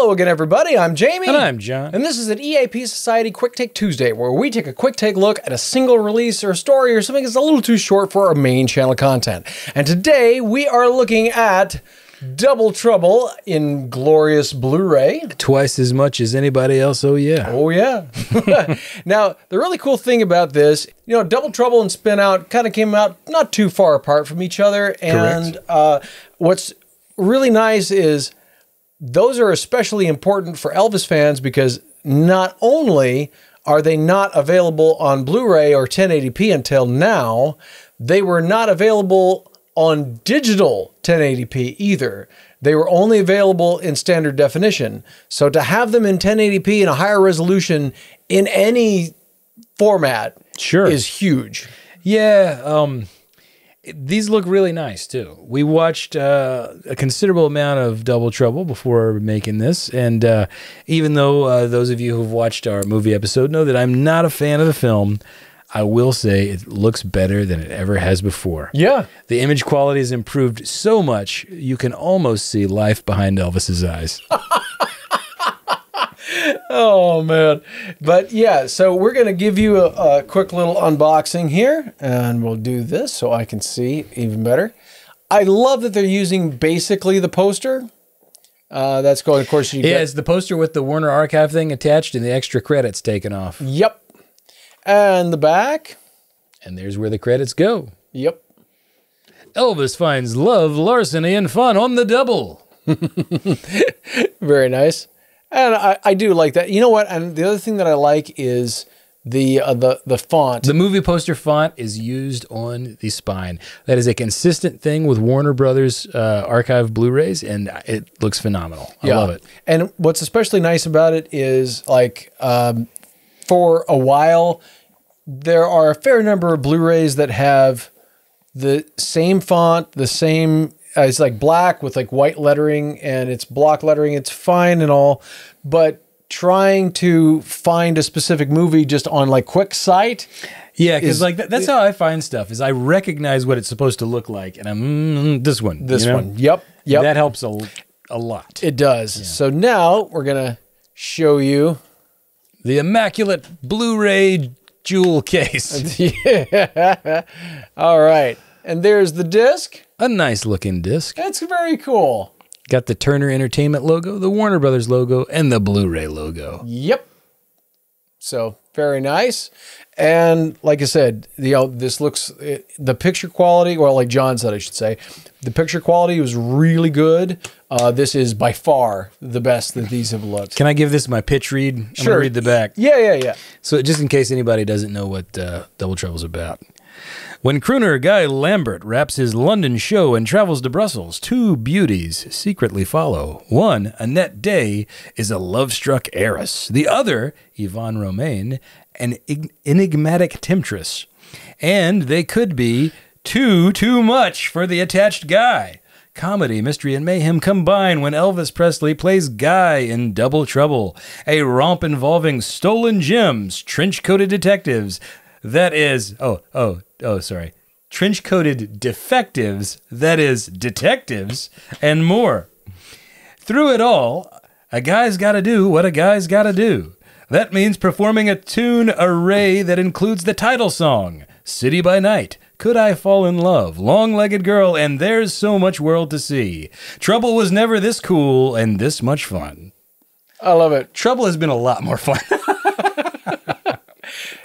Hello again, everybody. I'm Jamie. And I'm John. And this is an EAP Society Quick Take Tuesday, where we take a quick take look at a single release or a story or something that's a little too short for our main channel content. And today we are looking at Double Trouble in glorious Blu-ray. Twice as much as anybody else, oh yeah. Oh yeah. now the really cool thing about this, you know, Double Trouble and Spin Out kind of came out not too far apart from each other, and uh, what's really nice is those are especially important for Elvis fans because not only are they not available on Blu-ray or 1080p until now, they were not available on digital 1080p either. They were only available in standard definition. So to have them in 1080p and a higher resolution in any format Sure. is huge. Yeah, um these look really nice too. We watched uh, a considerable amount of Double Trouble before making this, and uh, even though uh, those of you who've watched our movie episode know that I'm not a fan of the film, I will say it looks better than it ever has before. Yeah. The image quality has improved so much you can almost see life behind Elvis's eyes. Oh man. But yeah, so we're going to give you a, a quick little unboxing here and we'll do this so I can see even better. I love that they're using basically the poster. Uh, that's going, of course, you Yeah, get- it's the poster with the Warner Archive thing attached and the extra credits taken off. Yep. And the back. And there's where the credits go. Yep. Elvis finds love, larceny, and fun on the double. Very nice. And I, I do like that. You know what? And the other thing that I like is the uh, the the font. The movie poster font is used on the spine. That is a consistent thing with Warner Brothers uh, archive Blu-rays, and it looks phenomenal. I love it. And what's especially nice about it is like um, for a while, there are a fair number of Blu-rays that have the same font, the same. Uh, it's like black with like white lettering, and it's block lettering. It's fine and all, but trying to find a specific movie just on like quick site Yeah, because like that, that's how I find stuff. Is I recognize what it's supposed to look like, and I'm mm, this one. this you know? one yep yep That helps a, a lot. it does so now we're gonna show you the immaculate Blu-ray jewel case. yeah all right and there's the disc a nice looking disc. That's very cool. Got the Turner Entertainment logo, the Warner Brothers logo, and the Blu-ray logo. Yep. So very nice. And like I said, you know, this looks it, the picture quality, well, like John said, I should say, the picture quality was really good. Uh, this is by far the best that these have looked. Can I give this my pitch read? I'm Sure. read the back. Yeah, yeah, yeah. So just in case anybody doesn't know what uh, Double Trouble's about. When crooner Guy Lambert wraps his London show and travels to Brussels, two beauties secretly follow. One, Annette Day, is a love-struck heiress. The other, Yvonne Romain, an enigmatic temptress. And they could be too, too much for the attached guy. Comedy, mystery, and mayhem combine when Elvis Presley plays Guy in Double Trouble, a romp involving stolen gems, trench coated detectives. That is, oh, oh, oh, sorry. Trench coated defectives, that is, detectives, and more. Through it all, a guy's got to do what a guy's got to do. That means performing a tune array that includes the title song, City by Night, Could I Fall in Love, Long Legged Girl, and There's So Much World to See. Trouble was never this cool and this much fun. I love it. Trouble has been a lot more fun.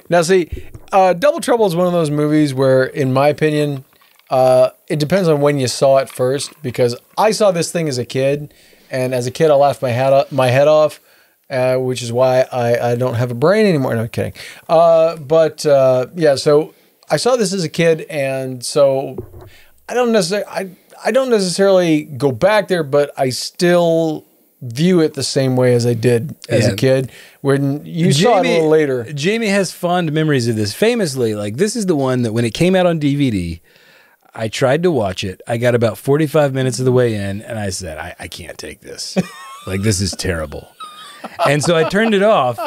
Now, see, uh, Double Trouble is one of those movies where, in my opinion, uh, it depends on when you saw it first. Because I saw this thing as a kid, and as a kid, I laughed my head o- my head off, uh, which is why I, I don't have a brain anymore. No I'm kidding. Uh, but uh, yeah, so I saw this as a kid, and so I don't necessarily I I don't necessarily go back there, but I still view it the same way as I did as Yeah. a kid. When you saw it a little later. Jamie has fond memories of this. Famously, like this is the one that when it came out on DVD, I tried to watch it. I got about 45 minutes of the way in and I said, I, I can't take this. like this is terrible. And so I turned it off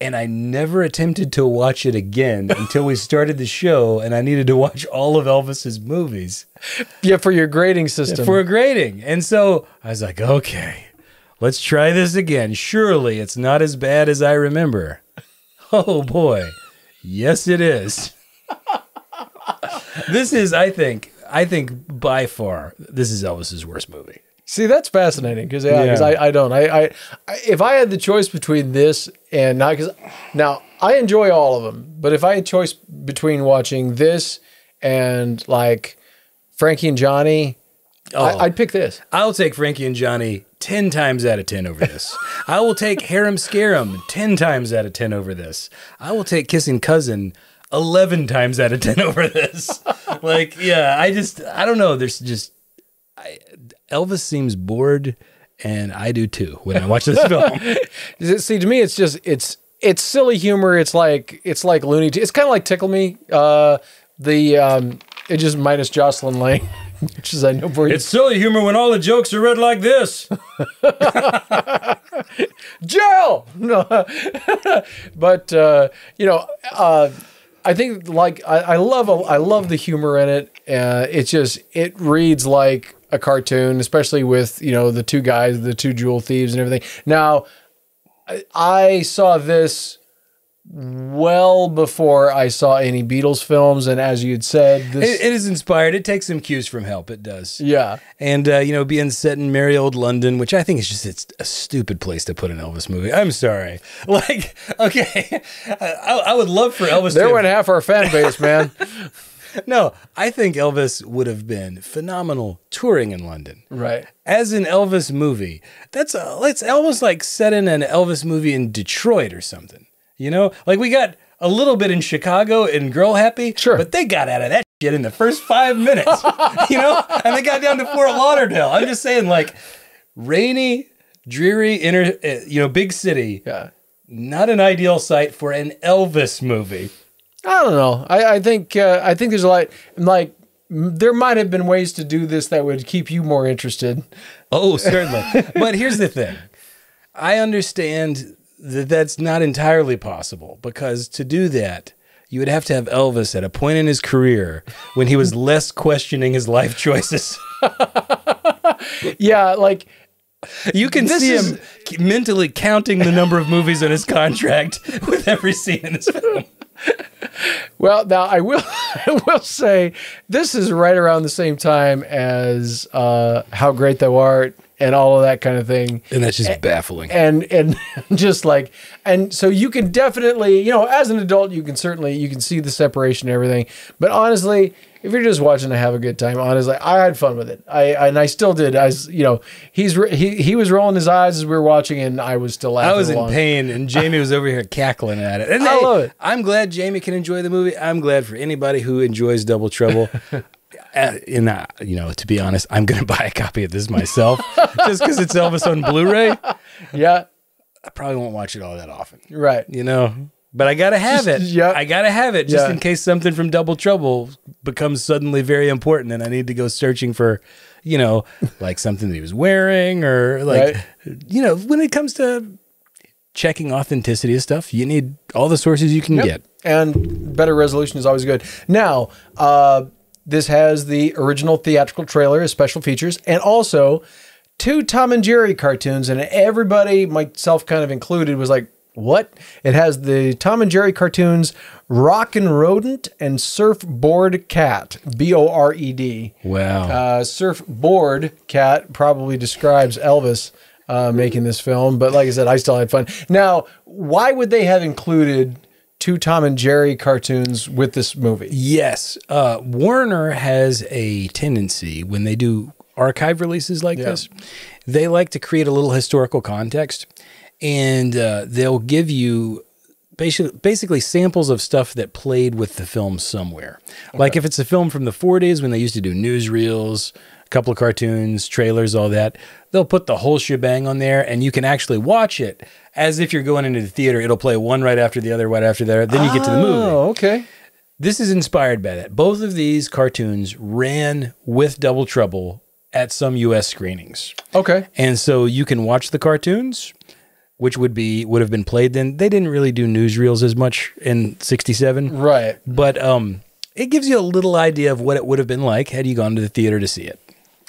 and I never attempted to watch it again until we started the show and I needed to watch all of Elvis's movies Yeah, for your grading system. for a grading. And so I was like, okay, Let's try this again. Surely it's not as bad as I remember. Oh boy. Yes, it is. this is, I think, I think by far, this is Elvis's worst movie. See, that's fascinating because yeah, because Yeah. I, I don't I, I if I had the choice between this and not because now I enjoy all of them, but if I had choice between watching this and like Frankie and Johnny, Oh. I, I'd pick this. I'll take Frankie and Johnny 10 times out of 10 over this. I will take Harum Scarum 10 times out of 10 over this. I will take Kissing Cousin 11 times out of 10 over this. like, yeah, I just, I don't know. There's just, I, Elvis seems bored, and I do too when I watch this film. See, to me, it's just it's it's silly humor. It's like it's like Looney. Tunes. It's kind of like Tickle Me. Uh, the um, it just minus Jocelyn Lane, which is I know for it's silly humor when all the jokes are read like this. jail. No, but uh, you know, uh, I think like I, I love I love the humor in it. Uh, it's just it reads like a cartoon, especially with you know the two guys, the two jewel thieves, and everything. Now, I, saw this well before I saw any Beatles films, and as you had said, this It, it is inspired. It takes some cues from Help. It does. yeah. And uh, you know, being set in merry old London, which I think is just it's a stupid place to put an Elvis movie. I'm sorry. Like, okay, I, I would love for Elvis. There to went half our fan base, man. no, I think Elvis would have been phenomenal touring in London. right. As an Elvis movie, that's uh, it's almost like setting an Elvis movie in Detroit or something. You know, like we got a little bit in Chicago in Girl Happy, Sure. but they got out of that shit in the first five minutes. you know, and they got down to Fort Lauderdale. I'm just saying, like rainy, dreary, inner, uh, you know, big city. Yeah. Not an ideal site for an Elvis movie. I don't know. I, I think uh, I think there's a lot like there might have been ways to do this that would keep you more interested. Oh, certainly. but here's the thing I understand that that's not entirely possible because to do that, you would have to have Elvis at a point in his career when he was less questioning his life choices. Yeah, like You can This see is- him mentally counting the number of movies on his contract with every scene in this film. well now I will I will say this is right around the same time as uh, How Great Thou Art and all of that kind of thing. And that's just baffling. and and just like and so you can definitely you know as an adult you can certainly you can see the separation and everything but honestly if you're just watching to have a good time honestly i had fun with it i and i still did i was you know he's he, he was rolling his eyes as we were watching and i was still laughing I was in pain, and Jamie was over here cackling at it. And I hey, love it. I'm glad Jamie can enjoy the movie. I'm glad for anybody who enjoys Double Trouble. uh, and uh, you know, to be honest, I'm going to buy a copy of this myself just because it's Elvis on Blu-ray. yeah I probably won't watch it all that often, right you know. But I gotta have it. Yep. I gotta have it just Yeah. in case something from Double Trouble becomes suddenly very important, and I need to go searching for, you know, like something that he was wearing, or like, you know, when it comes to checking authenticity of stuff, you need all the sources you can Yep. get. and better resolution is always good. Now, uh, this has the original theatrical trailer as special features, and also two Tom and Jerry cartoons. And everybody, myself kind of included, was like, "What?" It has the Tom and Jerry cartoons, Rock 'n' Rodent and Surf-Bored Cat, B O R E D. Wow. Uh, surfboard cat probably describes Elvis uh, making this film, but like I said, I still had fun. Now, why would they have included two Tom and Jerry cartoons with this movie? Yes. Uh, Warner has a tendency when they do archive releases like this, they like to create a little historical context and uh, they'll give you basically, basically samples of stuff that played with the film somewhere. Like if it's a film from the 40s when they used to do newsreels, couple of cartoons, trailers, all that, they'll put the whole shebang on there and you can actually watch it as if you're going into the theater. It'll play one right after the other, right after the other. Then you get to the movie. Oh, okay. This is inspired by that. Both of these cartoons ran with Double Trouble at some US screenings. Okay. And so you can watch the cartoons, which would be would have been played then. They didn't really do newsreels as much in 67, Right. but um it gives you a little idea of what it would have been like had you gone to the theater to see it.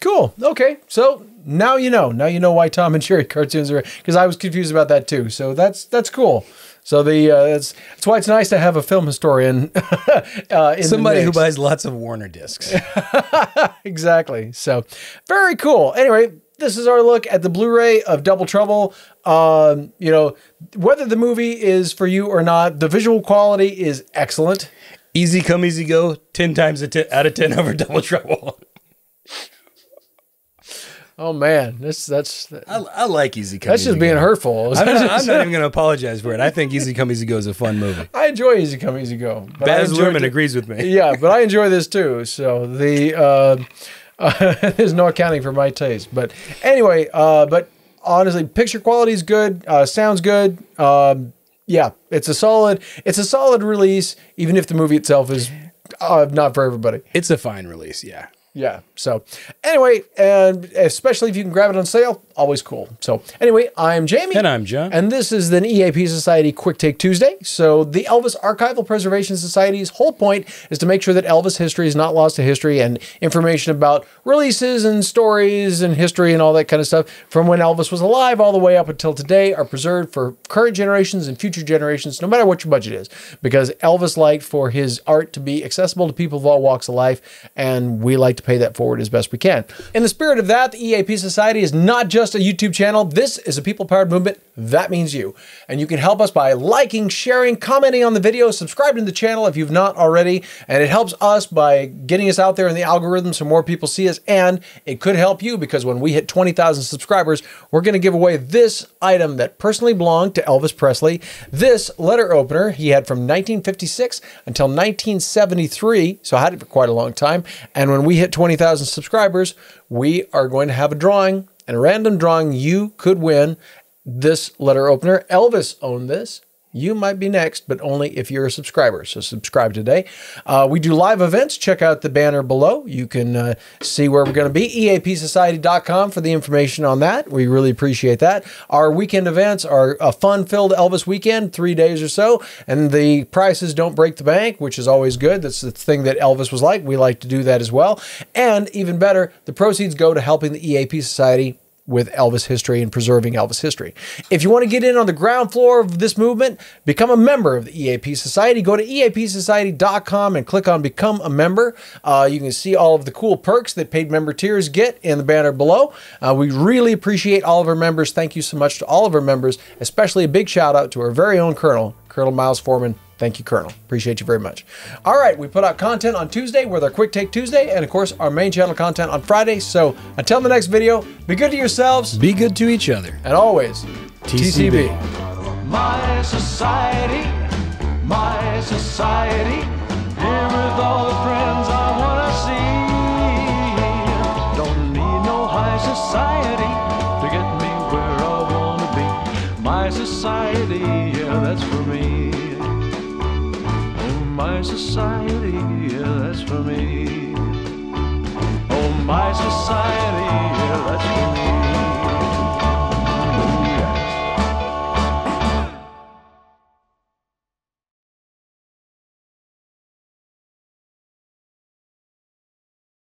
Cool. Okay. So now you know. Now you know why Tom and Jerry cartoons are because I was confused about that too. So that's that's cool. So the uh, that's that's why it's nice to have a film historian. uh, in Somebody who buys lots of Warner discs. exactly. So very cool. Anyway, this is our look at the Blu-ray of Double Trouble. Um, you know, whether the movie is for you or not, the visual quality is excellent. Easy come, easy go. Ten times out of ten over Double Trouble. Oh man, this that's I, I like Easy Come. That's Easy just being go. hurtful. I'm, not, I'm not even going to apologize for it. I think Easy Come Easy Go is a fun movie. I enjoy Easy Come Easy Go. Baz Luhrmann agrees with me. Yeah, but I enjoy this too. So the uh, uh, there's no accounting for my taste. But anyway, uh, but honestly, picture quality is good. Uh, sounds good. Um, yeah, it's a solid. It's a solid release, even if the movie itself is uh, not for everybody. It's a fine release. Yeah. Yeah. So anyway, and especially if you can grab it on sale, always cool. So anyway, I'm Jamie. And I'm John. And this is the EAP Society Quick Take Tuesday. So the Elvis Archival Preservation Society's whole point is to make sure that Elvis history is not lost to history and information about releases and stories and history and all that kind of stuff from when Elvis was alive all the way up until today are preserved for current generations and future generations, no matter what your budget is. Because Elvis liked for his art to be accessible to people of all walks of life, and we like to pay that forward as best we can. In the spirit of that, the EAP Society is not just a YouTube channel. This is a people powered movement. That means you. And you can help us by liking, sharing, commenting on the video, subscribing to the channel if you've not already. And it helps us by getting us out there in the algorithm so more people see us. And it could help you because when we hit 20,000 subscribers, we're going to give away this item that personally belonged to Elvis Presley. This letter opener he had from 1956 until 1973. So I had it for quite a long time. And when we hit 20,000 subscribers, we are going to have a drawing and a random drawing. You could win this letter opener. Elvis owned this. You might be next, but only if you're a subscriber. So subscribe today. Uh, we do live events. Check out the banner below. You can uh, see where we're going to be. EAPsociety.com for the information on that. We really appreciate that. Our weekend events are a fun-filled Elvis weekend, three days or so, and the prices don't break the bank, which is always good. That's the thing that Elvis was like. We like to do that as well. And even better, the proceeds go to helping the EAP Society with Elvis history and preserving Elvis history. If you want to get in on the ground floor of this movement, become a member of the EAP Society. Go to eapsociety.com and click on Become a Member. Uh, you can see all of the cool perks that paid member tiers get in the banner below. Uh, we really appreciate all of our members. Thank you so much to all of our members, especially a big shout out to our very own Colonel, Colonel Miles Foreman. Thank you, Colonel. Appreciate you very much. All right, we put out content on Tuesday with our Quick Take Tuesday, and of course, our main channel content on Friday. So until the next video, be good to yourselves, be good to each other, and always TCB. TCB. My society, my society, here with all the friends I wanna see. Don't need no high society to get My society, yeah, that's for me Oh, my society, yeah, that's for me. Oh, my society, yeah, that's for me.